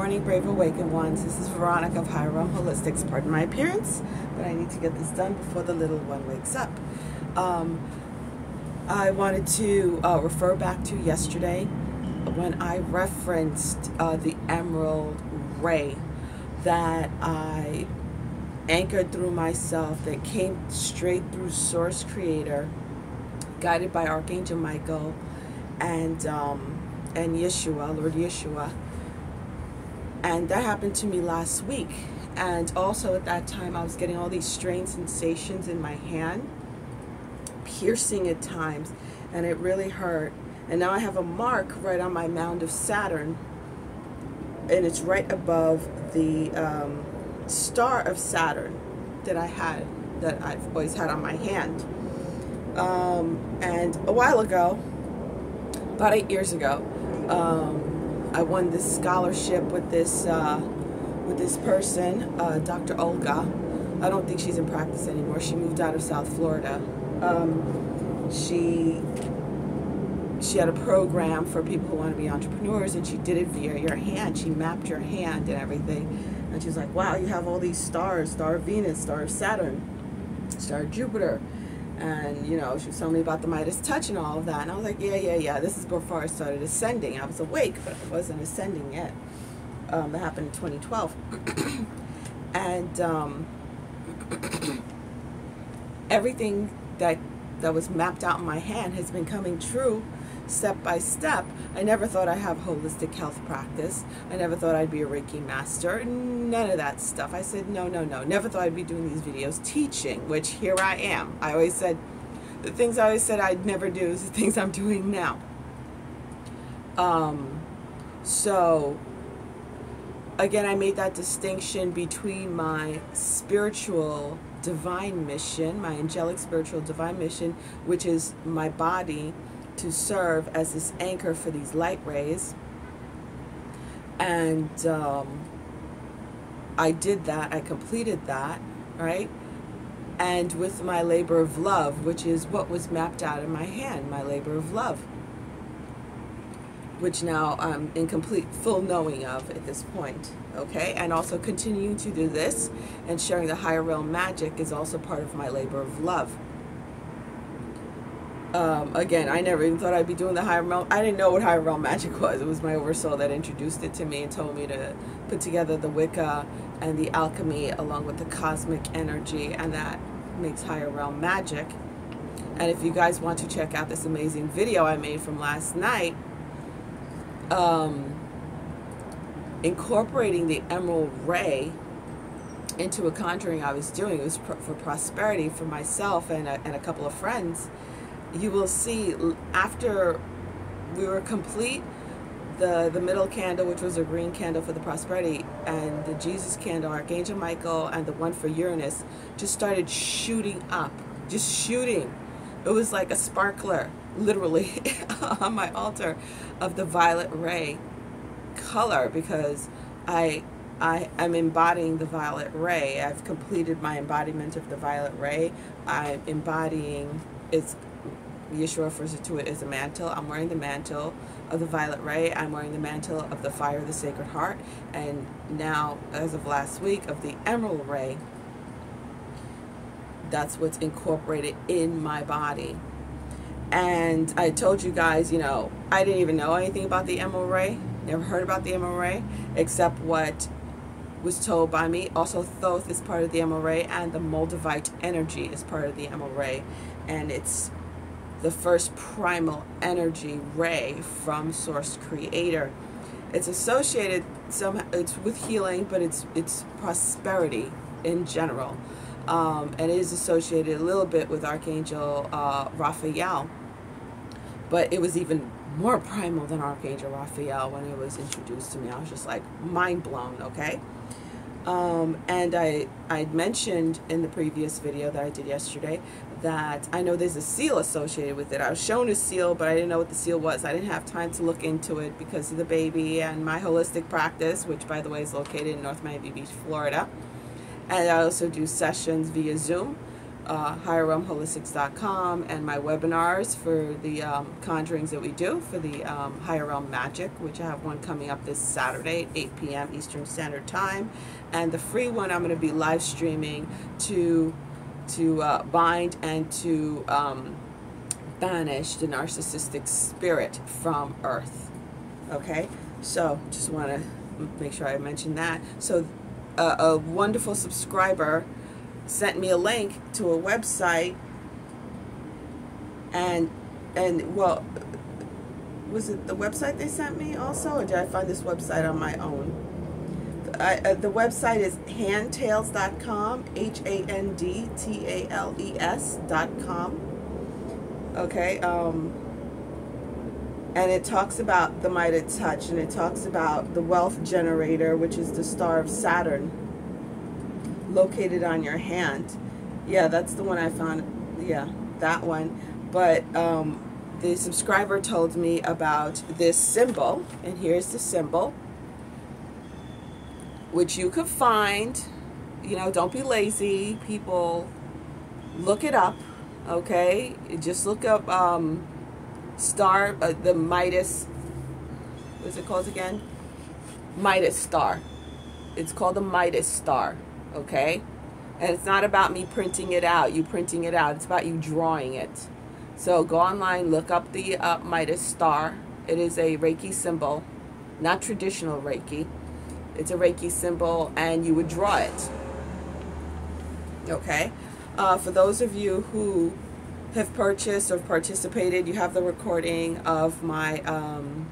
morning, Brave Awakened Ones. This is Veronica of Realm Holistics. Pardon my appearance, but I need to get this done before the little one wakes up. Um, I wanted to uh, refer back to yesterday when I referenced uh, the emerald ray that I anchored through myself, that came straight through Source Creator, guided by Archangel Michael and um, and Yeshua, Lord Yeshua and that happened to me last week. And also at that time, I was getting all these strange sensations in my hand, piercing at times, and it really hurt. And now I have a mark right on my mound of Saturn, and it's right above the um, star of Saturn that I had, that I've always had on my hand. Um, and a while ago, about eight years ago, um, I won this scholarship with this uh, with this person, uh, Dr. Olga. I don't think she's in practice anymore. She moved out of South Florida. Um, she she had a program for people who want to be entrepreneurs, and she did it via your hand. She mapped your hand and everything, and she was like, "Wow, you have all these stars: Star Venus, Star Saturn, Star Jupiter." And you know she was telling me about the Midas touch and all of that and I was like yeah yeah yeah this is before I started ascending I was awake but I wasn't ascending yet. Um, that happened in 2012 and um, everything that that was mapped out in my hand has been coming true step by step. I never thought I'd have holistic health practice. I never thought I'd be a Reiki master. None of that stuff. I said, no, no, no. Never thought I'd be doing these videos teaching, which here I am. I always said, the things I always said I'd never do is the things I'm doing now. Um, so, again, I made that distinction between my spiritual divine mission, my angelic spiritual divine mission, which is my body to serve as this anchor for these light rays. And um, I did that, I completed that, right? And with my labor of love, which is what was mapped out in my hand, my labor of love, which now I'm in complete full knowing of at this point, okay? And also continuing to do this and sharing the higher realm magic is also part of my labor of love um, again, I never even thought I'd be doing the higher realm. I didn't know what higher realm magic was. It was my oversoul that introduced it to me and told me to put together the Wicca and the alchemy along with the cosmic energy, and that makes higher realm magic. And if you guys want to check out this amazing video I made from last night, um, incorporating the emerald ray into a conjuring I was doing, it was for prosperity for myself and a, and a couple of friends you will see after we were complete the the middle candle which was a green candle for the prosperity and the jesus candle archangel michael and the one for uranus just started shooting up just shooting it was like a sparkler literally on my altar of the violet ray color because i I am embodying the violet ray. I've completed my embodiment of the violet ray. I'm embodying its Yeshua refers to it as a mantle. I'm wearing the mantle of the violet ray. I'm wearing the mantle of the fire of the sacred heart. And now, as of last week, of the emerald ray. That's what's incorporated in my body. And I told you guys, you know, I didn't even know anything about the emerald ray. Never heard about the emerald ray, except what was told by me. Also, Thoth is part of the emerald ray, and the Moldavite energy is part of the emerald ray. And it's the first primal energy ray from source creator. It's associated some it's with healing but it's it's prosperity in general. Um, and it is associated a little bit with archangel uh, raphael. But it was even more primal than archangel raphael when it was introduced to me. I was just like mind blown okay? Um, and I I mentioned in the previous video that I did yesterday that I know there's a seal associated with it. I was shown a seal, but I didn't know what the seal was. I didn't have time to look into it because of the baby and my holistic practice, which by the way is located in North Miami Beach, Florida. And I also do sessions via Zoom uh, higherrealmholistics.com and my webinars for the um, conjurings that we do for the um, Higher Realm Magic, which I have one coming up this Saturday at 8 p.m. Eastern Standard Time. And the free one I'm going to be live streaming to, to uh, bind and to um, banish the narcissistic spirit from Earth. Okay? So just want to make sure I mention that. So uh, a wonderful subscriber sent me a link to a website and and well was it the website they sent me also or did I find this website on my own I, uh, the website is handtales.com H-A-N-D-T-A-L-E-S dot com okay um, and it talks about the Midas touch and it talks about the wealth generator which is the star of Saturn located on your hand. Yeah, that's the one I found. Yeah, that one. But um, the subscriber told me about this symbol, and here's the symbol, which you could find. You know, don't be lazy, people. Look it up, okay? Just look up um, star, uh, the Midas. What's it called again? Midas star. It's called the Midas star okay? And it's not about me printing it out, you printing it out. It's about you drawing it. So go online, look up the uh, Midas star. It is a Reiki symbol, not traditional Reiki. It's a Reiki symbol, and you would draw it. Okay? Uh, for those of you who have purchased or participated, you have the recording of my um,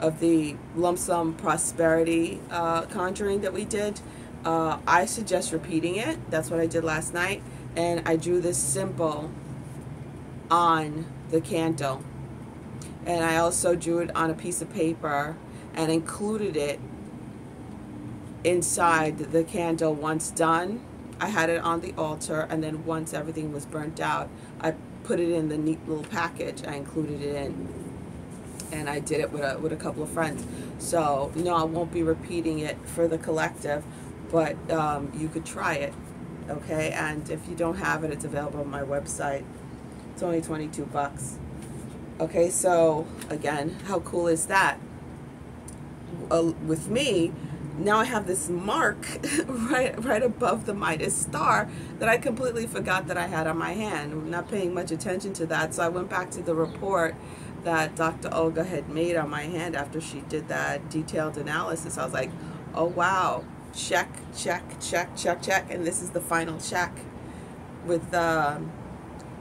of the lump sum prosperity uh, conjuring that we did. Uh, I suggest repeating it. That's what I did last night. And I drew this symbol on the candle. And I also drew it on a piece of paper and included it inside the candle once done. I had it on the altar and then once everything was burnt out, I put it in the neat little package. I included it in and I did it with a, with a couple of friends. So, no, I won't be repeating it for the collective, but um, you could try it okay and if you don't have it it's available on my website it's only 22 bucks okay so again how cool is that uh, with me now I have this mark right right above the Midas star that I completely forgot that I had on my hand I'm not paying much attention to that so I went back to the report that Dr. Olga had made on my hand after she did that detailed analysis I was like oh wow check, check, check, check, check, and this is the final check with, um,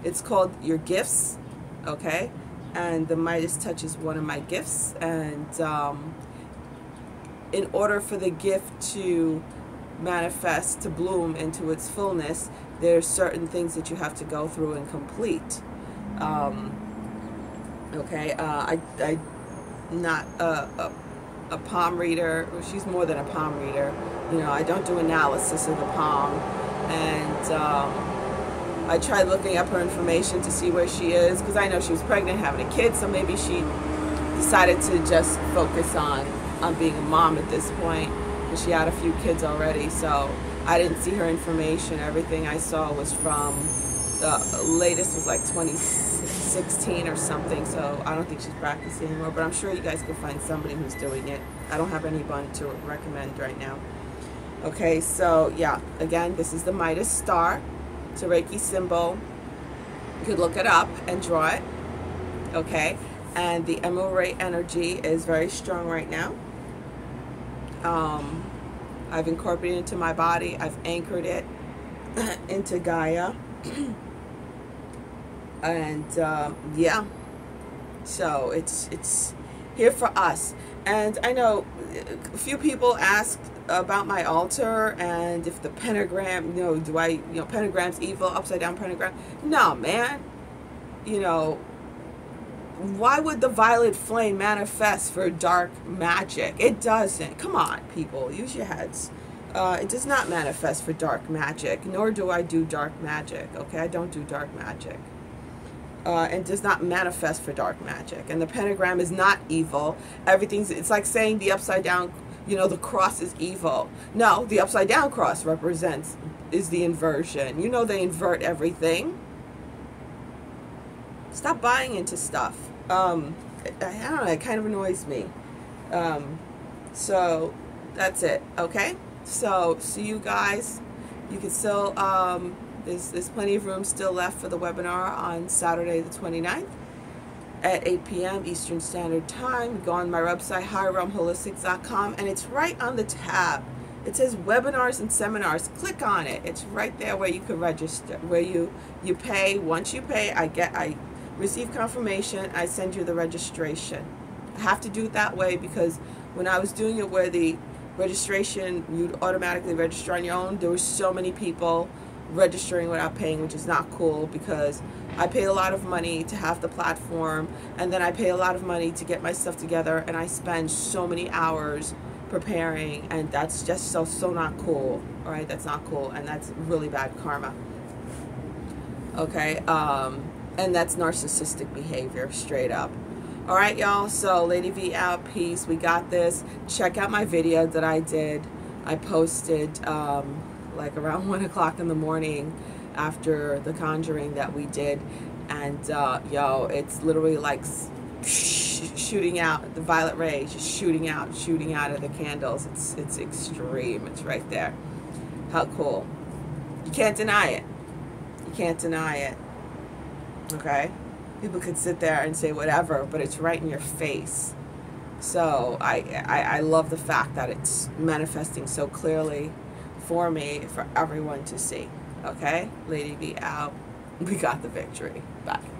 it's called your gifts, okay? And the Midas touch is one of my gifts, and um, in order for the gift to manifest, to bloom into its fullness, there's certain things that you have to go through and complete. Um, okay, uh, I, I, not a, a a palm reader. She's more than a palm reader. You know, I don't do analysis of the palm. And um, I tried looking up her information to see where she is because I know she was pregnant, having a kid, so maybe she decided to just focus on, on being a mom at this point because she had a few kids already. So I didn't see her information. Everything I saw was from the latest was like 2016 or something, so I don't think she's practicing anymore, but I'm sure you guys can find somebody who's doing it. I don't have anyone to recommend right now. Okay, so yeah, again, this is the Midas star. It's a Reiki symbol. You could look it up and draw it. Okay, and the Emerald Ray energy is very strong right now. Um, I've incorporated into my body. I've anchored it into Gaia. and um, yeah so it's it's here for us and I know a few people asked about my altar and if the pentagram you know do I you know pentagram's evil upside down pentagram no man you know why would the violet flame manifest for dark magic it doesn't come on people use your heads uh, it does not manifest for dark magic, nor do I do dark magic, okay? I don't do dark magic uh, and does not manifest for dark magic. And the pentagram is not evil. Everything's, it's like saying the upside down, you know, the cross is evil. No, the upside down cross represents is the inversion. You know they invert everything. Stop buying into stuff. Um, I, I don't know, it kind of annoys me. Um, so that's it, okay? So see you guys. You can still, um, there's, there's plenty of room still left for the webinar on Saturday the 29th at 8 p.m. Eastern Standard Time. Go on my website, higherrealmholistics.com, and it's right on the tab. It says webinars and seminars. Click on it. It's right there where you can register, where you you pay. Once you pay, I get I receive confirmation. I send you the registration. I have to do it that way because when I was doing it where the registration you'd automatically register on your own, there were so many people registering without paying, which is not cool because I pay a lot of money to have the platform and then I pay a lot of money to get my stuff together and I spend so many hours preparing and that's just so so not cool all right that's not cool and that's really bad karma okay um and that's narcissistic behavior straight up. All right y'all. So lady v out. Peace. We got this. Check out my video that i did. I posted um like around one o'clock in the morning after the conjuring that we did. And uh yo it's literally like shooting out the violet rays just shooting out shooting out of the candles. It's it's extreme. It's right there. How cool. You can't deny it. You can't deny it okay? People could sit there and say whatever but it's right in your face. So I, I i love the fact that it's manifesting so clearly for me for everyone to see okay? Lady v out. We got the victory. Bye